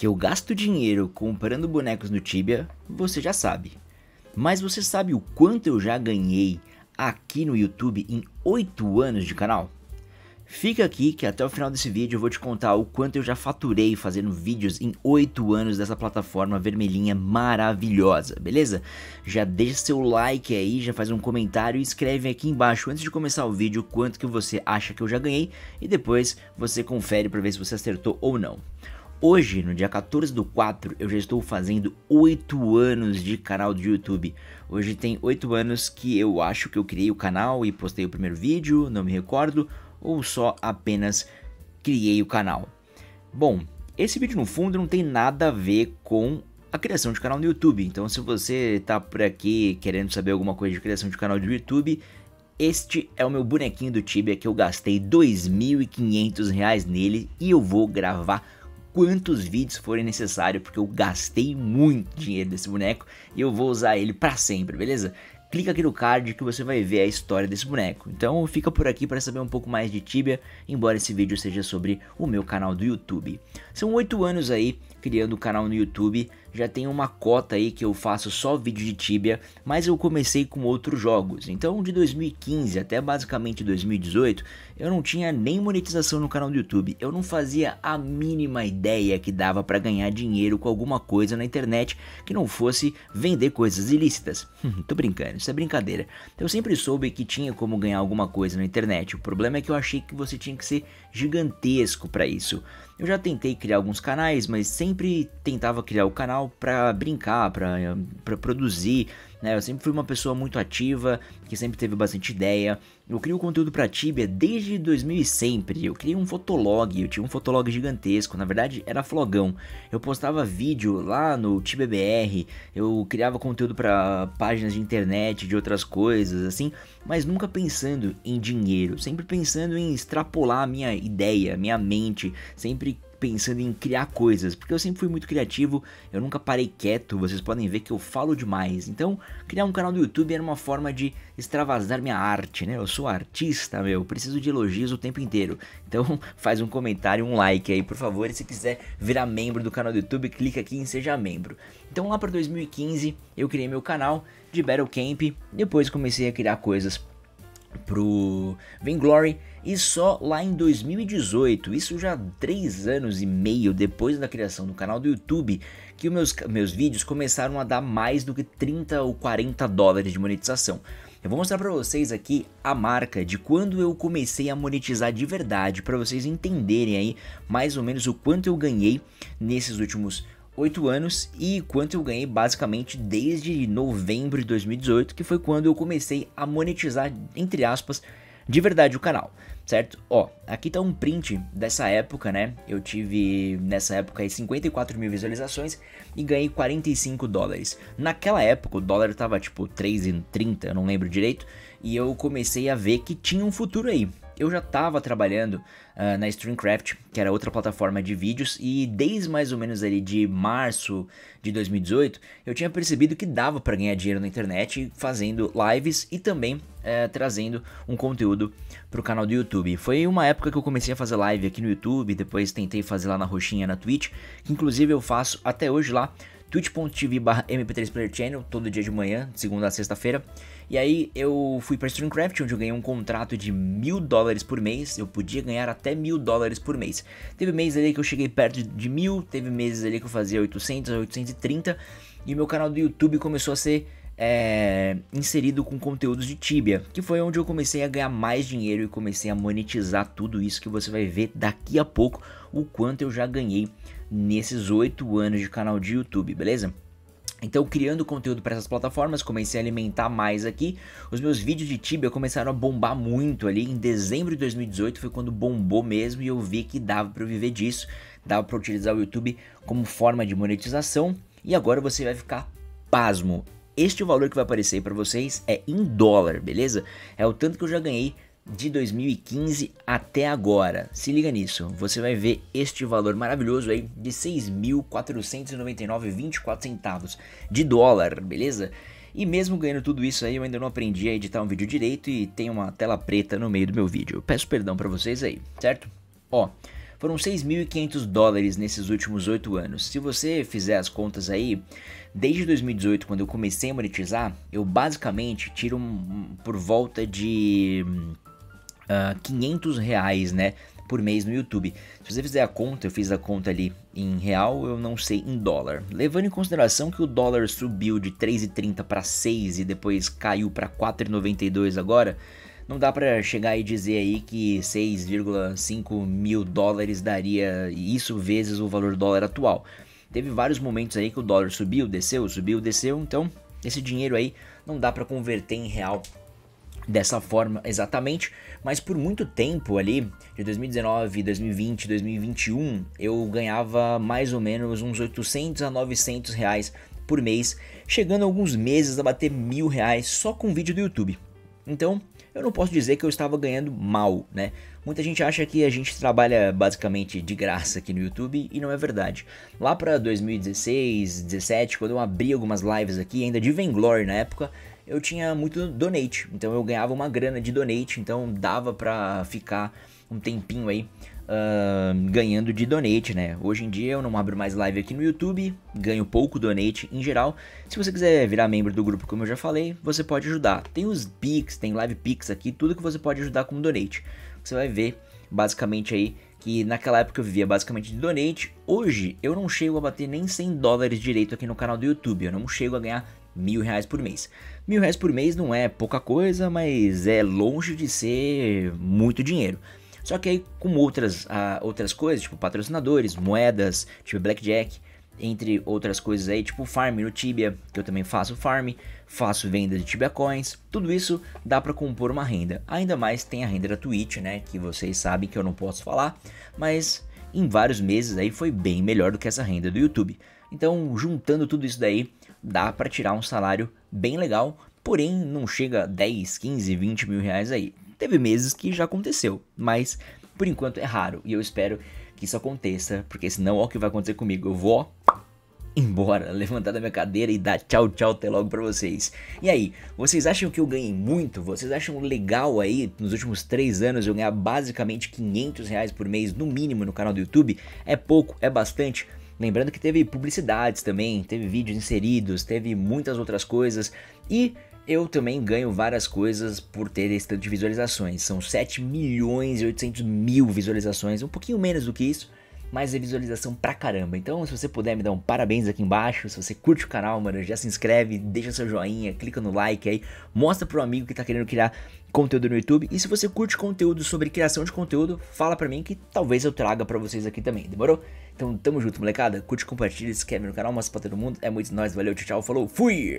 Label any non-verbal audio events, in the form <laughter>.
Que eu gasto dinheiro comprando bonecos no Tibia, você já sabe. Mas você sabe o quanto eu já ganhei aqui no YouTube em 8 anos de canal? Fica aqui que até o final desse vídeo eu vou te contar o quanto eu já faturei fazendo vídeos em 8 anos dessa plataforma vermelhinha maravilhosa, beleza? Já deixa seu like aí, já faz um comentário e escreve aqui embaixo antes de começar o vídeo quanto que você acha que eu já ganhei e depois você confere para ver se você acertou ou não. Hoje, no dia 14 do 4, eu já estou fazendo 8 anos de canal do YouTube. Hoje tem 8 anos que eu acho que eu criei o canal e postei o primeiro vídeo, não me recordo, ou só apenas criei o canal? Bom, esse vídeo no fundo não tem nada a ver com a criação de canal no YouTube. Então, se você está por aqui querendo saber alguma coisa de criação de canal do YouTube, este é o meu bonequinho do Tibia que eu gastei R$ 2.500 nele e eu vou gravar quantos vídeos forem necessários porque eu gastei muito dinheiro desse boneco e eu vou usar ele para sempre, beleza? clica aqui no card que você vai ver a história desse boneco. Então fica por aqui para saber um pouco mais de Tibia, embora esse vídeo seja sobre o meu canal do YouTube. São 8 anos aí criando o canal no YouTube, já tem uma cota aí que eu faço só vídeo de Tibia, mas eu comecei com outros jogos. Então de 2015 até basicamente 2018, eu não tinha nem monetização no canal do YouTube. Eu não fazia a mínima ideia que dava para ganhar dinheiro com alguma coisa na internet que não fosse vender coisas ilícitas. <laughs> Tô brincando, isso é brincadeira. Eu sempre soube que tinha como ganhar alguma coisa na internet. O problema é que eu achei que você tinha que ser gigantesco para isso. Eu já tentei criar alguns canais, mas sempre tentava criar o canal para brincar, para produzir. Né? Eu sempre fui uma pessoa muito ativa, que sempre teve bastante ideia. Eu crio conteúdo para Tibia desde 2000 sempre. Eu criei um fotolog, eu tinha um fotolog gigantesco, na verdade era flogão. Eu postava vídeo lá no TibiaBR, eu criava conteúdo para páginas de internet, de outras coisas, assim, mas nunca pensando em dinheiro, sempre pensando em extrapolar a minha ideia, minha mente, sempre pensando em criar coisas, porque eu sempre fui muito criativo, eu nunca parei quieto, vocês podem ver que eu falo demais. Então, criar um canal do YouTube era uma forma de extravasar minha arte, né? Eu sou artista, meu, preciso de elogios o tempo inteiro. Então, <laughs> faz um comentário, um like aí, por favor, e se quiser virar membro do canal do YouTube, clica aqui em seja membro. Então, lá para 2015, eu criei meu canal de Battle Camp, depois comecei a criar coisas pro Vainglory e só lá em 2018, isso já três anos e meio depois da criação do canal do YouTube, que os meus, meus vídeos começaram a dar mais do que 30 ou 40 dólares de monetização. Eu vou mostrar para vocês aqui a marca de quando eu comecei a monetizar de verdade, para vocês entenderem aí mais ou menos o quanto eu ganhei nesses últimos 8 anos e quanto eu ganhei basicamente desde novembro de 2018, que foi quando eu comecei a monetizar, entre aspas, de verdade o canal, certo? Ó, aqui tá um print dessa época, né? Eu tive nessa época aí 54 mil visualizações e ganhei 45 dólares. Naquela época o dólar tava tipo 3,30, eu não lembro direito, e eu comecei a ver que tinha um futuro aí eu já estava trabalhando uh, na Streamcraft, que era outra plataforma de vídeos, e desde mais ou menos ali de março de 2018, eu tinha percebido que dava para ganhar dinheiro na internet fazendo lives e também uh, trazendo um conteúdo para o canal do YouTube. Foi uma época que eu comecei a fazer live aqui no YouTube, depois tentei fazer lá na roxinha na Twitch, que inclusive eu faço até hoje lá twitch.tv mp3playerchannel todo dia de manhã, segunda a sexta-feira. E aí eu fui para Streamcraft, onde eu ganhei um contrato de mil dólares por mês. Eu podia ganhar até mil dólares por mês. Teve meses ali que eu cheguei perto de mil, teve meses ali que eu fazia 800, 830. E meu canal do YouTube começou a ser é, inserido com conteúdos de Tibia, que foi onde eu comecei a ganhar mais dinheiro e comecei a monetizar tudo isso que você vai ver daqui a pouco o quanto eu já ganhei nesses oito anos de canal de YouTube, beleza? Então, criando conteúdo para essas plataformas, comecei a alimentar mais aqui. Os meus vídeos de Tibia começaram a bombar muito ali. Em dezembro de 2018 foi quando bombou mesmo e eu vi que dava para viver disso, dava para utilizar o YouTube como forma de monetização. E agora você vai ficar pasmo. Este valor que vai aparecer para vocês é em dólar, beleza? É o tanto que eu já ganhei de 2015 até agora. Se liga nisso, você vai ver este valor maravilhoso aí de 6.499,24 centavos de dólar, beleza? E mesmo ganhando tudo isso aí, eu ainda não aprendi a editar um vídeo direito e tem uma tela preta no meio do meu vídeo. Peço perdão para vocês aí, certo? Ó, foram 6.500 dólares nesses últimos 8 anos. Se você fizer as contas aí, desde 2018, quando eu comecei a monetizar, eu basicamente tiro um, por volta de uh, ah, 500 reais, né? Por mês no YouTube. Se você fizer a conta, eu fiz a conta ali em real, eu não sei em dólar. Levando em consideração que o dólar subiu de 3,30 para 6 e depois caiu para 4,92 agora, não dá para chegar e dizer aí que 6,5 mil dólares daria isso vezes o valor dólar atual. Teve vários momentos aí que o dólar subiu, desceu, subiu, desceu, então esse dinheiro aí não dá para converter em real dessa forma exatamente, mas por muito tempo ali, de 2019, 2020, 2021, eu ganhava mais ou menos uns 800 a 900 reais por mês, chegando alguns meses a bater mil reais só com vídeo do YouTube. Então, eu não posso dizer que eu estava ganhando mal, né? Muita gente acha que a gente trabalha basicamente de graça aqui no YouTube e não é verdade. Lá para 2016, 17, quando eu abri algumas lives aqui, ainda de Venglory na época, eu tinha muito donate, então eu ganhava uma grana de donate, então dava pra ficar um tempinho aí uh, ganhando de donate, né? Hoje em dia eu não abro mais live aqui no YouTube, ganho pouco donate em geral. Se você quiser virar membro do grupo, como eu já falei, você pode ajudar. Tem os Pix, tem Live Pix aqui, tudo que você pode ajudar com donate. Você vai ver basicamente aí que naquela época eu vivia basicamente de donate. Hoje eu não chego a bater nem 100 dólares direito aqui no canal do YouTube. Eu não chego a ganhar mil reais por mês. Mil reais por mês não é pouca coisa, mas é longe de ser muito dinheiro. Só que aí com outras, uh, outras coisas, tipo patrocinadores, moedas, tipo blackjack, entre outras coisas aí, tipo farm no Tibia, que eu também faço farm, faço venda de Tibia Coins, tudo isso dá para compor uma renda. Ainda mais tem a renda da Twitch, né, que vocês sabem que eu não posso falar, mas em vários meses aí foi bem melhor do que essa renda do YouTube. Então, juntando tudo isso daí, dá para tirar um salário bem legal, porém não chega a 10, 15, 20 mil reais aí. Teve meses que já aconteceu, mas por enquanto é raro e eu espero que isso aconteça, porque senão olha o que vai acontecer comigo. Eu vou embora, <laughs> levantar da minha cadeira e dar tchau, tchau até logo pra vocês. E aí, vocês acham que eu ganhei muito? Vocês acham legal aí, nos últimos 3 anos, eu ganhar basicamente 500 reais por mês, no mínimo, no canal do YouTube? É pouco? É bastante? Lembrando que teve publicidades também, teve vídeos inseridos, teve muitas outras coisas e eu também ganho várias coisas por ter esse tanto de visualizações. São 7 milhões e 800 mil visualizações, um pouquinho menos do que isso, mas é visualização pra caramba. Então, se você puder me dar um parabéns aqui embaixo, se você curte o canal, mano, já se inscreve, deixa seu joinha, clica no like aí, mostra pro amigo que tá querendo criar conteúdo no YouTube. E se você curte conteúdo sobre criação de conteúdo, fala pra mim que talvez eu traga pra vocês aqui também, demorou? Então, tamo junto, molecada. Curte, compartilha, se inscreve no canal, mostra pra todo mundo. É muito nóis, valeu, tchau, tchau, falou, fui!